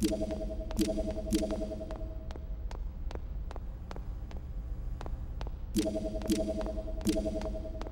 Thank you.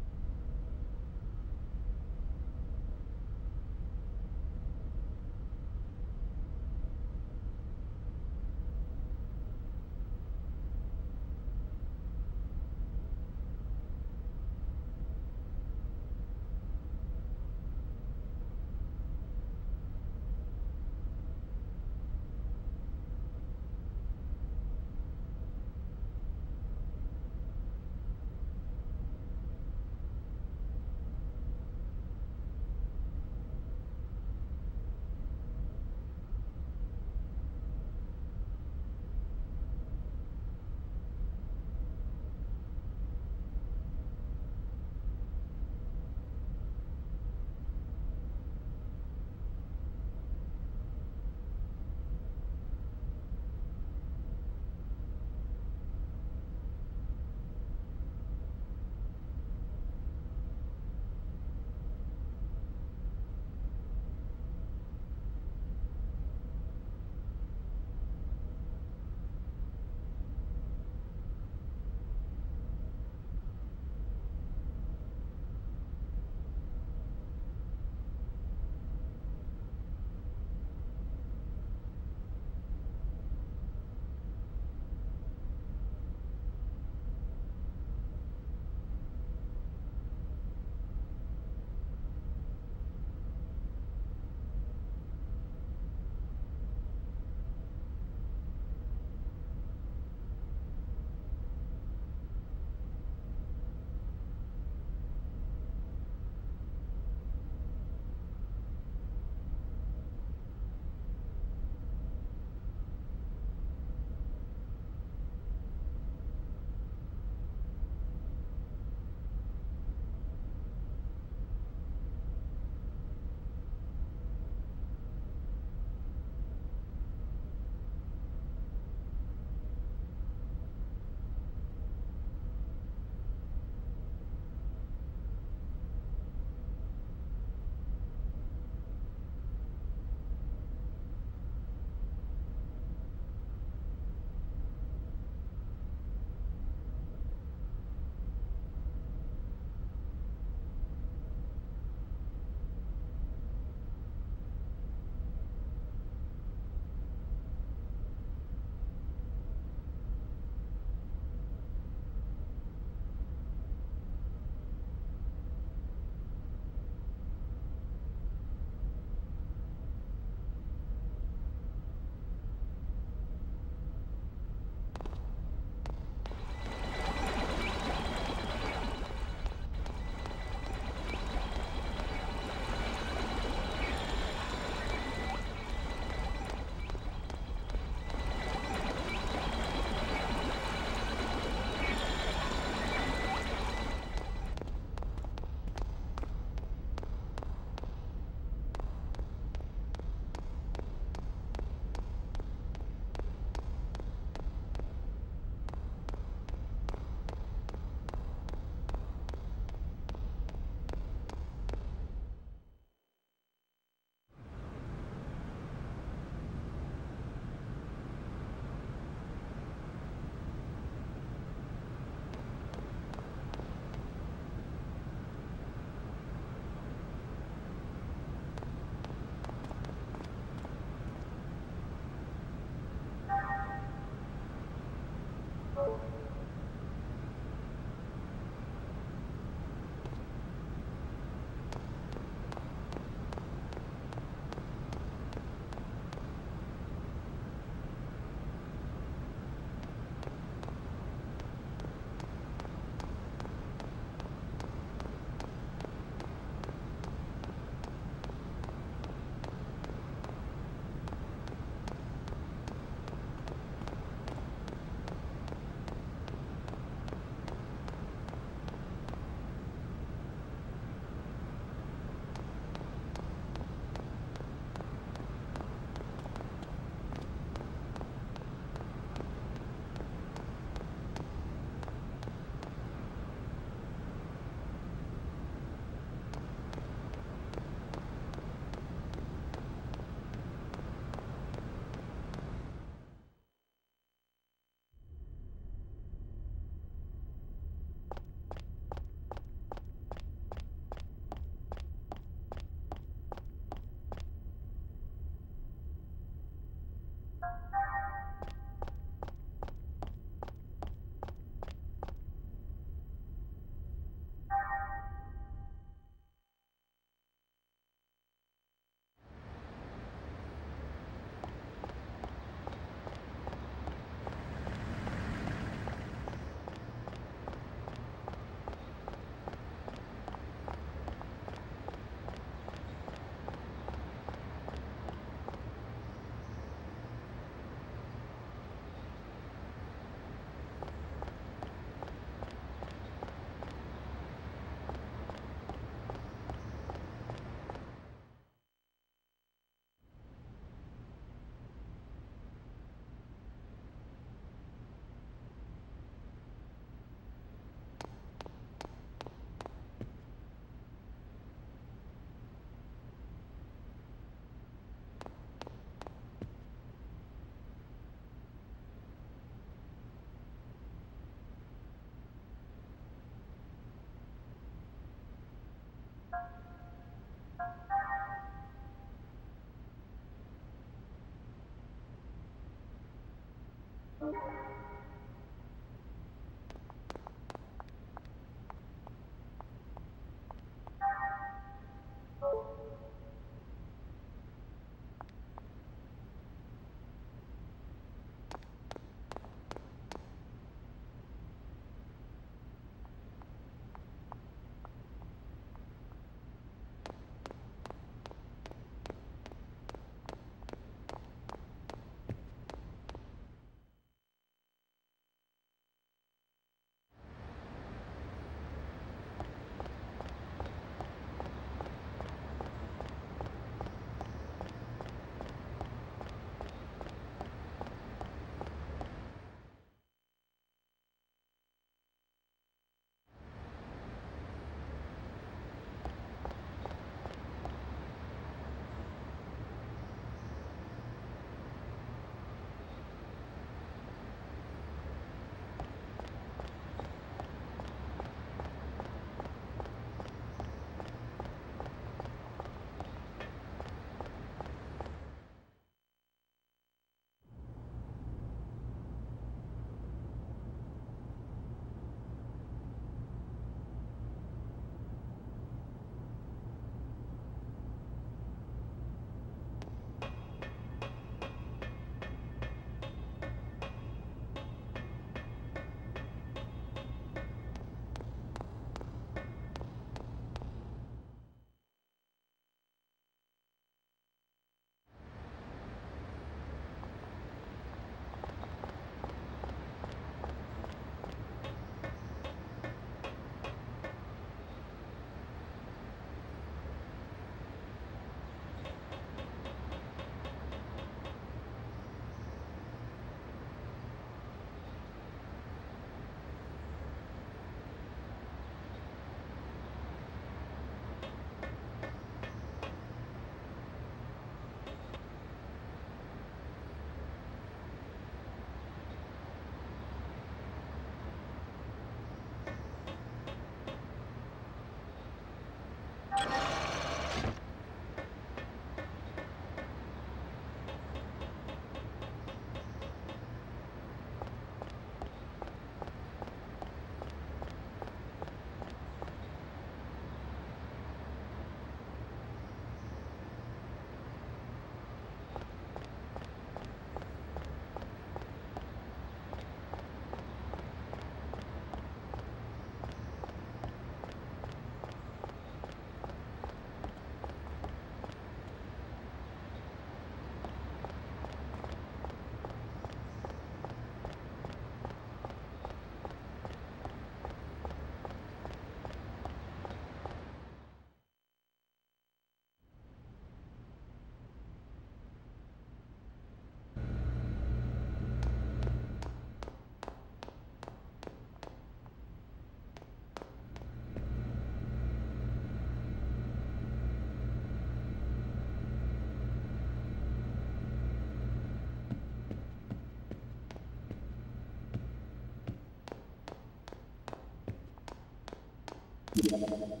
Thank you.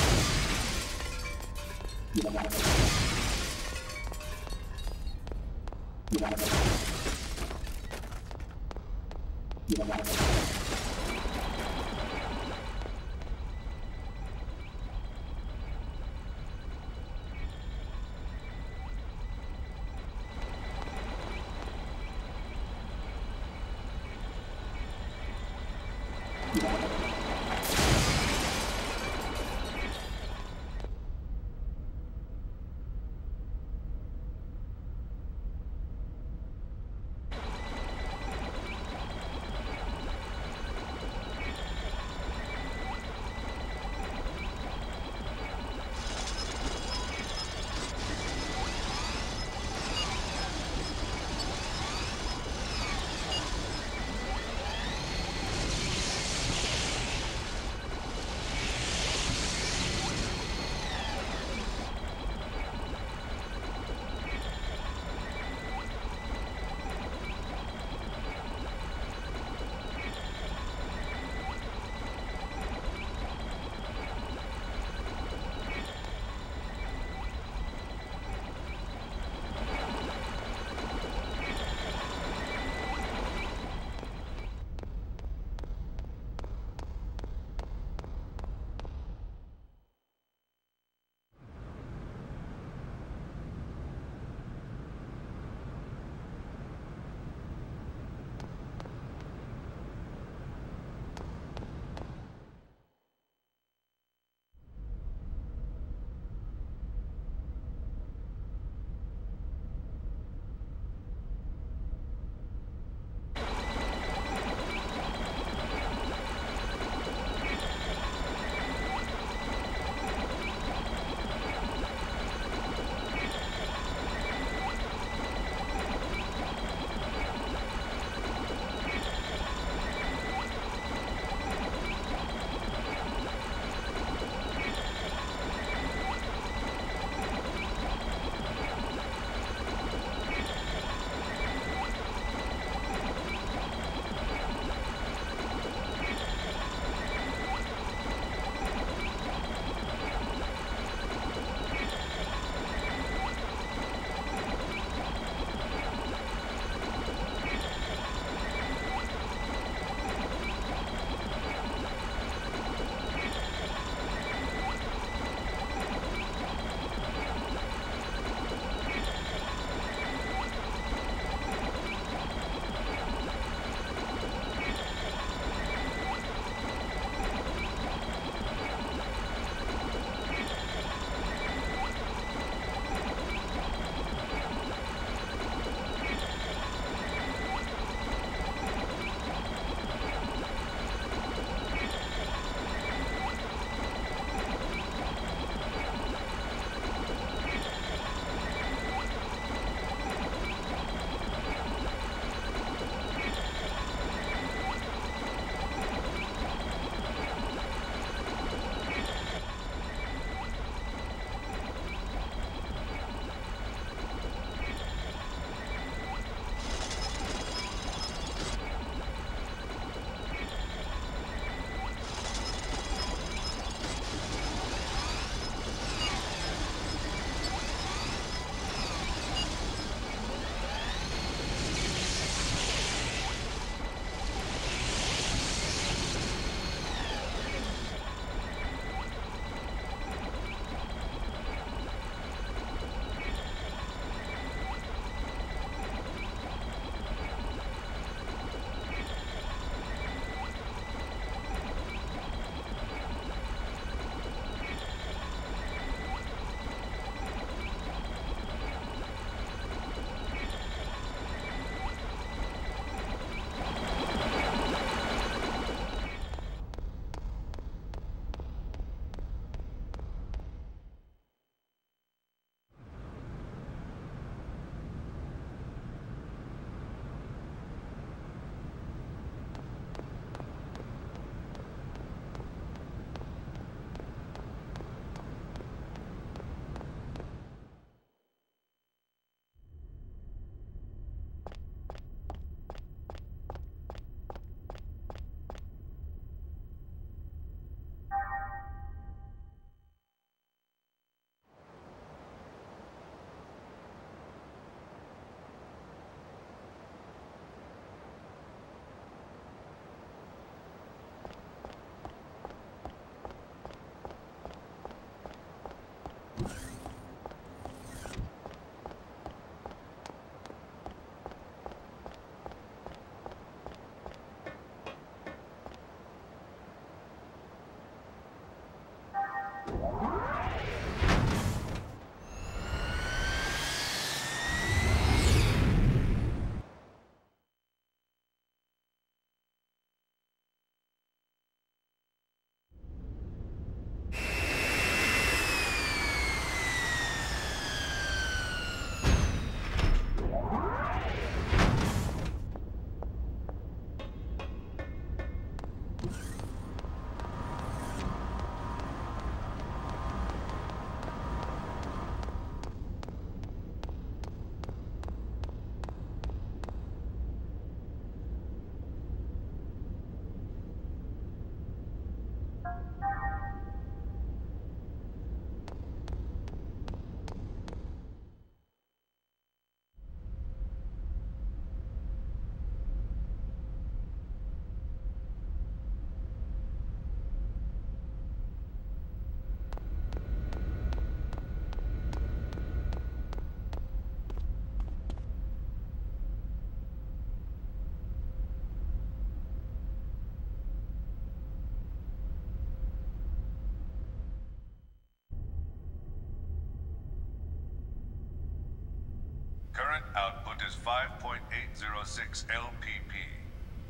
Current output is 5.806 LPP.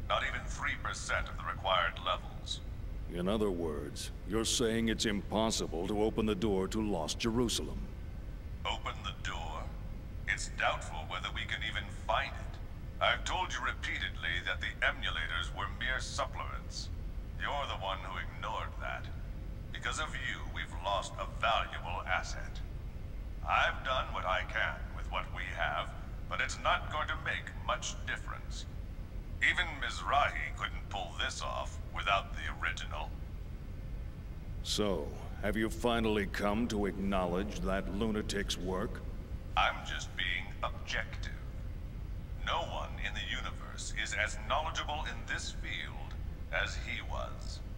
Not even 3% of the required levels. In other words, you're saying it's impossible to open the door to Lost Jerusalem. Open the door? It's doubtful whether we can even find it. I've told you repeatedly that the emulators were mere supplements. You're the one who ignored that. Because of you, we've lost a valuable asset. I've done what I can what we have, but it's not going to make much difference. Even Mizrahi couldn't pull this off without the original. So, have you finally come to acknowledge that lunatic's work? I'm just being objective. No one in the universe is as knowledgeable in this field as he was.